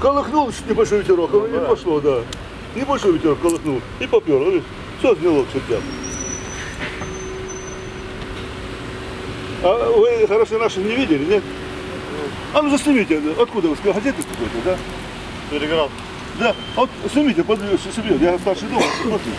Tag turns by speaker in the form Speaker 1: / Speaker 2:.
Speaker 1: Колыхнул небольшой ветерок, ну, и пошло, да. Небольшой ветерок колыхнул и попер. Видишь, все сняло к чертям. А вы хорошо наших не видели, нет? А ну заснимите, откуда вы, с газеты какой-то, да?
Speaker 2: Переград.
Speaker 1: Да, вот снимите, под себе, я старший дома, смотрю.